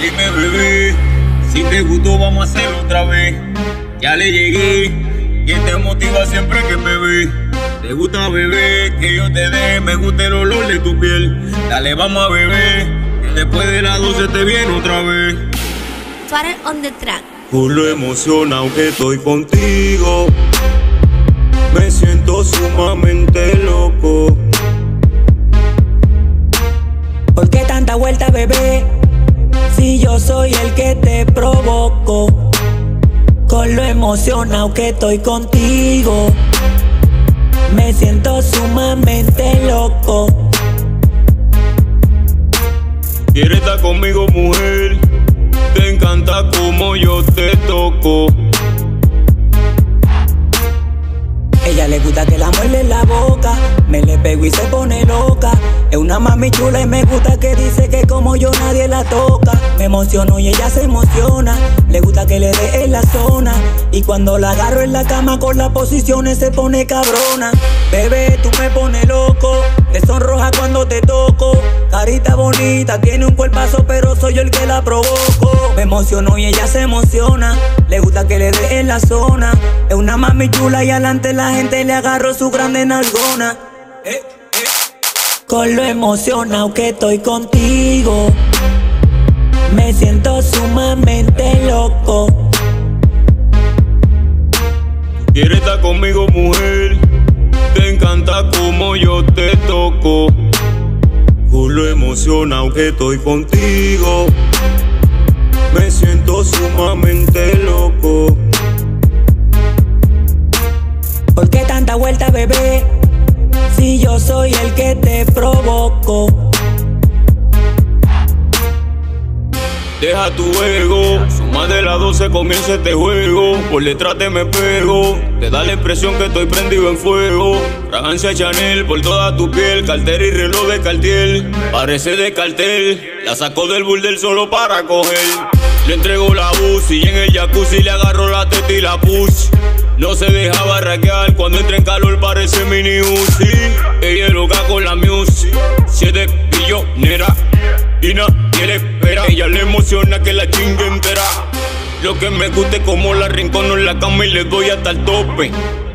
Dime, bebé, si te gustó, vamos a hacerlo otra vez. Ya le llegué, y te motiva siempre que me ve. Te gusta beber, que yo te dé, me gusta el olor de tu piel. Dale, vamos a beber, que después de las 12 te viene otra vez. Farrell on the track. lo emociona aunque estoy contigo. Me siento sumamente provoco. Con lo emocionado que estoy contigo. Me siento sumamente loco. ¿Quieres estar conmigo, mujer? Te encanta como yo te toco. Ella le gusta que la muele en la boca, me le pego y se. Es una mami chula y me gusta que dice que como yo nadie la toca. Me emociono y ella se emociona, le gusta que le dé en la zona. Y cuando la agarro en la cama con las posiciones se pone cabrona. Bebé, tú me pones loco, te sonroja cuando te toco. Carita bonita, tiene un cuerpazo pero soy yo el que la provoco. Me emociono y ella se emociona, le gusta que le dé en la zona. Es una mami chula y adelante la gente le agarro su grande nalgona. Eh. Con lo emocionado que estoy contigo, me siento sumamente loco. ¿Quieres estar conmigo, mujer? Te encanta como yo te toco. Con lo emocionado que estoy contigo, me siento sumamente loco. ¿Por qué tanta vuelta, bebé? Si yo soy el que te provoco. Deja tu ego, más de las 12 comienza este juego. Por detrás te me pego, te da la impresión que estoy prendido en fuego. Fragancia Chanel por toda tu piel, cartera y reloj de Cartier. Parece de cartel, la sacó del burdel solo para coger. Le entregó la bus y en el jacuzzi le agarró la teta y la push. No se dejaba raquear cuando entra en calor parece mini Uzi. Ella es loca con la music, siete billonera y nadie le espera. Ella le emociona que la chingue entera. Lo que me gusta es como la rincono en la cama y le doy hasta el tope.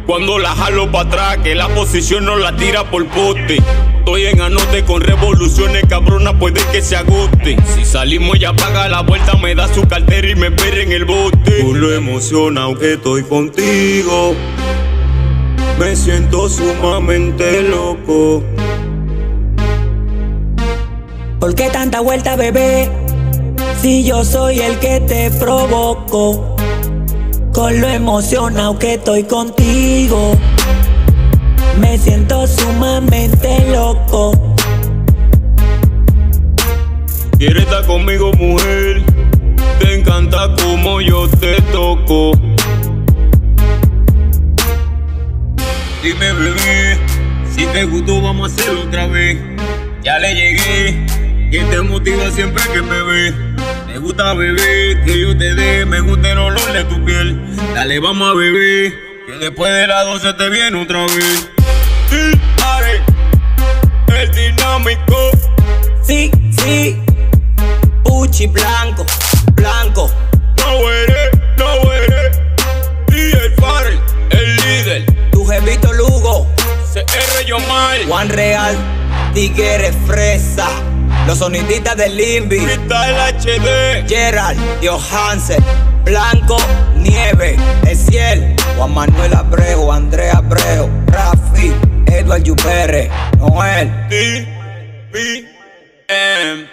Cuando la jalo para atrás, que la posición no la tira por poste. Estoy en anote con revoluciones, cabrona, puede que se agote. Si salimos ella paga la vuelta, me da su cartera y me espera en el bote. Tú lo emociona aunque estoy contigo. Me siento sumamente loco. ¿Por qué tanta vuelta, bebé? Si yo soy el que te provoco. Con lo emocionado que estoy contigo. Me siento sumamente loco. ¿Quieres estar conmigo, mujer? Te encanta como yo te toco. Dime, bebé, si te gustó, vamos a hacerlo otra vez. Ya le llegué, y te motiva siempre que me ve. Me gusta beber, que yo te dé, me gusta el olor de tu piel. Dale, vamos a beber, que después de las 12 te viene otra vez dinámico. Sí, sí, Uchi blanco, blanco. No eres, no eres. Y el Farrell, el líder. Tu jevito Lugo. CR Yomar. Juan Real, Tigre Fresa. Los sonidistas del Limbi. Cristal HD. Gerald, Johansen. Blanco, Nieve, Esiel, Juan Manuel Abreu, Andrea Abreu, Rafi, Edward Yupere, Noel. T, B, M.